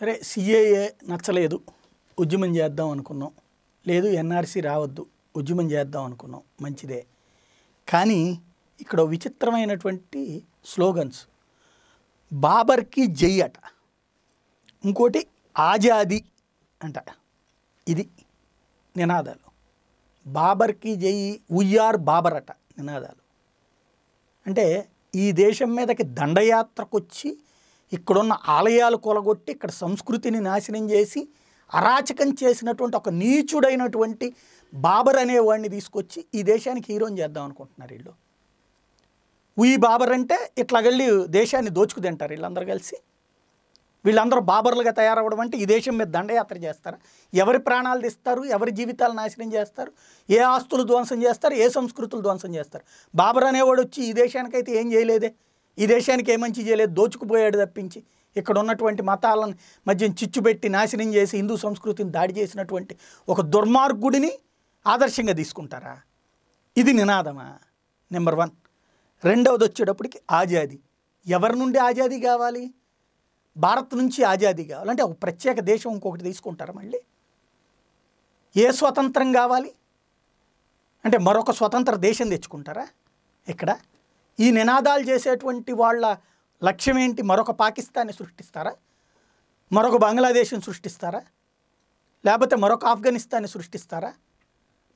సరే సిఏఏ నచ్చలేదు. ఉద్యమం చేద్దాం అనుకున్నాం. లేదు ఎన్ఆర్సీ రావద్దు. ఉద్యమం చేద్దాం అనుకున్నాం. మంచిదే. కానీ ఇక్కడ విచిత్రమైనటువంటి స్లోగన్స్. బాబర్కి జై అట. ఇంకోటి ఆజాది అంట. ఇది నినాదాలు. బాబర్కి జై ఉయ్యార్ బాబర్ అట. నినాదాలు. అంటే ఈ దేశం మీదకి దండయాత్రకు వచ్చి ఇక్కడున్న ఆలయాలు కొలగొట్టి ఇక్కడ సంస్కృతిని నాశనం చేసి అరాచకం చేసినటువంటి ఒక నీచుడైనటువంటి బాబర్ అనేవాడిని తీసుకొచ్చి ఈ దేశానికి హీరోని చేద్దాం అనుకుంటున్నారు వీళ్ళు. ఉయ్ బాబర్ అంటే ఇట్లా వెళ్ళి దేశాన్ని దోచుకు తింటారు వీళ్ళందరూ కలిసి. వీళ్ళందరూ బాబర్లుగా తయారవ్వడం అంటే ఈ దేశం మీద దండయాత్ర చేస్తారు. ఎవరి ప్రాణాలు తీస్తారు ఎవరి జీవితాలు నాశనం చేస్తారు ఏ ఆస్తులు ధ్వంసం చేస్తారు ఏ సంస్కృతులు ధ్వంసం చేస్తారు. బాబర్ అనేవాడు వచ్చి ఈ దేశానికైతే ఏం చేయలేదే? ఈ దేశానికి ఏ మంచి చేయలేదు దోచుకుపోయాడు తప్పించి. ఇక్కడ ఉన్నటువంటి మతాలను మధ్య చిచ్చు పెట్టి నాశనం చేసి హిందూ సంస్కృతిని దాడి చేసినటువంటి ఒక దుర్మార్గుడిని ఆదర్శంగా తీసుకుంటారా? ఇది నినాదమా? Number one. రెండవది వచ్చేటప్పటికి ఆజాదీ. ఎవరి నుండి ఆజాదీ కావాలి? భారత్ నుంచి ఆజాదీ కావాలంటే ఒక ప్రత్యేక దేశం ఇంకొకటి తీసుకుంటారా మళ్ళీ? ఏ స్వతంత్రం కావాలి? అంటే మరొక స్వతంత్ర దేశం తెచ్చుకుంటారా? ఇక్కడ ఈ నినాదాలు చేసేటువంటి వాళ్ళ లక్ష్యం ఏంటి? మరొక పాకిస్తాన్ని సృష్టిస్తారా? మరొక బంగ్లాదేశ్ని సృష్టిస్తారా? లేకపోతే మరొక ఆఫ్ఘనిస్తాన్ని సృష్టిస్తారా?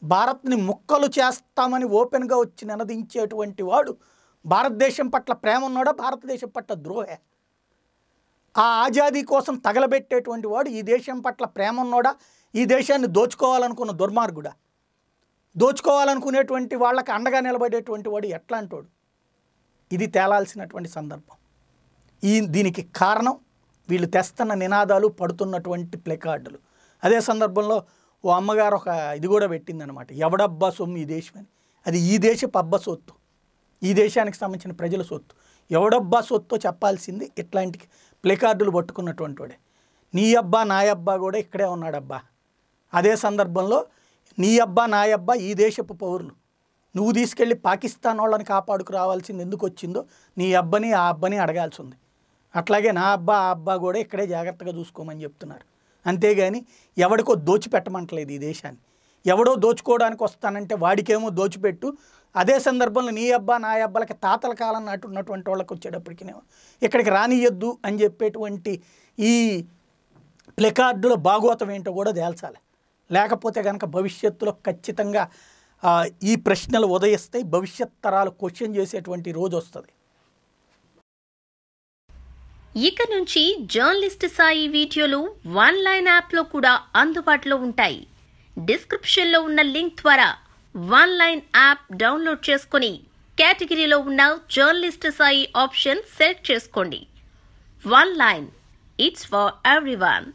భారత్ని ముక్కలు చేస్తామని ఓపెన్గా వచ్చి నినదించేటువంటి వాడు భారతదేశం పట్ల ప్రేమ ఉన్నాడా? భారతదేశం పట్ల ద్రోహే. ఆ ఆజాదీ కోసం తగలబెట్టేటువంటి వాడు ఈ దేశం పట్ల ప్రేమ ఉన్నాడా? ఈ దేశాన్ని దోచుకోవాలనుకున్న దుర్మార్గుడా? దోచుకోవాలనుకునేటువంటి వాళ్ళకి అండగా నిలబడేటువంటి వాడు ఎట్లాంటోడు? ఇది తేలాల్సినటువంటి సందర్భం. ఈ దీనికి కారణం వీళ్ళు తెస్తున్న నినాదాలు పడుతున్నటువంటి ప్లెకార్డులు. అదే సందర్భంలో ఓ అమ్మగారు ఒక ఇది కూడా పెట్టిందనమాట ఎవడబ్బా సొమ్ము ఈ దేశం అని. అది ఈ దేశపు పబ్బ సొత్తు. ఈ దేశానికి సంబంధించిన ప్రజల సొత్తు. ఎవడబ్బా సొత్తో చెప్పాల్సింది ఇట్లాంటి ప్లెకార్డులు పట్టుకున్నటువంటి వాడే. నీ అబ్బా నా అబ్బా కూడా ఇక్కడే ఉన్నాడబ్బా. అదే సందర్భంలో నీ అబ్బా నా అబ్బా ఈ దేశపు పౌరులు. నువ్వు తీసుకెళ్ళి పాకిస్తాన్ వాళ్ళని కాపాడుకు రావాల్సింది ఎందుకు వచ్చిందో నీ అబ్బని ఆ అబ్బని అడగాల్సి ఉంది. అట్లాగే నా అబ్బా ఆ అబ్బా కూడా ఇక్కడే జాగ్రత్తగా చూసుకోమని చెప్తున్నారు. అంతేగాని ఎవడికో దోచిపెట్టమంటలేదు ఈ దేశాన్ని. ఎవడో దోచుకోవడానికి వస్తానంటే వాడికేమో దోచిపెట్టు. అదే సందర్భంలో నీ అబ్బా నా అబ్బాలకి తాతల కాలం నాటి ఉన్నటువంటి వాళ్ళకి వచ్చేటప్పటికినేమో ఇక్కడికి రానియొద్దు అని చెప్పేటువంటి ఈ ప్లెకార్డుల భాగోతం ఏంటో కూడా తేల్చాలి. లేకపోతే కనుక భవిష్యత్తులో ఖచ్చితంగా ఈ ప్రశ్నలు ఉదయిస్తాయి భవిష్యత్ తరాలు క్వశ్చన్ చేసేటువంటి రోజు వస్తుంది. ఇక నుంచి జర్నలిస్ట్ సాయి వీడియోలు వన్ లైన్ యాప్లో కూడా అందుబాటులో ఉంటాయి. డిస్క్రిప్షన్లో ఉన్న లింక్ ద్వారా వన్ లైన్ యాప్ డౌన్లోడ్ చేసుకుని కేటగిరీలో ఉన్న జర్నలిస్ట్ సాయి ఆప్షన్ సెలెక్ట్ చేసుకోండి. One line it's for everyone.